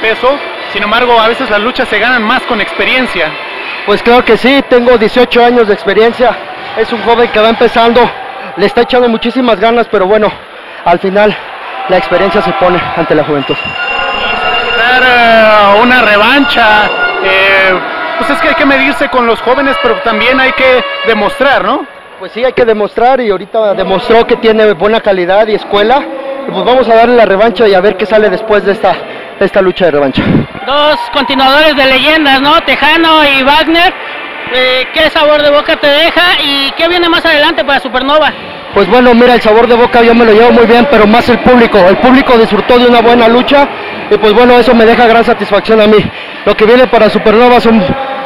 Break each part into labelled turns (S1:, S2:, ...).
S1: peso. Sin embargo, a veces las luchas se ganan más con experiencia.
S2: Pues creo que sí, tengo 18 años de experiencia. Es un joven que va empezando, le está echando muchísimas ganas, pero bueno, al final la experiencia se pone ante la juventud.
S1: Dar eh, una revancha, eh, pues es que hay que medirse con los jóvenes, pero también hay que demostrar, ¿no?
S2: Pues sí, hay que demostrar y ahorita demostró que tiene buena calidad y escuela. Pues vamos a darle la revancha y a ver qué sale después de esta, esta lucha de revancha.
S3: Dos continuadores de leyendas, ¿no? Tejano y Wagner. Eh, ¿Qué sabor de boca te deja y qué viene más adelante para Supernova?
S2: Pues bueno, mira, el sabor de boca yo me lo llevo muy bien, pero más el público. El público disfrutó de una buena lucha y pues bueno, eso me deja gran satisfacción a mí. Lo que viene para Supernova son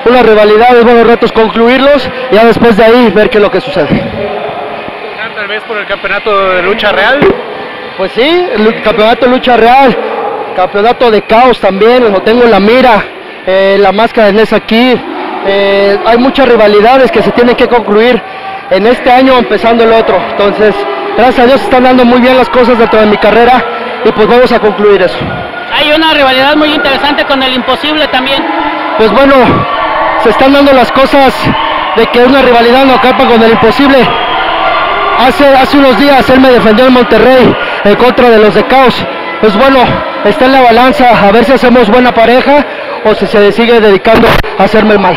S2: unas rivalidades, buenos retos, concluirlos y ya después de ahí ver qué es lo que sucede.
S1: Tal vez por el campeonato de lucha real.
S2: Pues sí, el campeonato de lucha real, campeonato de caos también, lo tengo en la mira, eh, la máscara de Nes aquí. Eh, hay muchas rivalidades que se tienen que concluir en este año empezando el otro. Entonces, gracias a Dios están dando muy bien las cosas dentro de mi carrera y pues vamos a concluir eso.
S3: Hay una rivalidad muy interesante con el imposible también.
S2: Pues bueno, se están dando las cosas de que una rivalidad no capa con el imposible. Hace, hace unos días él me defendió en Monterrey en contra de los de Caos. Pues bueno, está en la balanza a ver si hacemos buena pareja o si se sigue dedicando a hacerme el mal.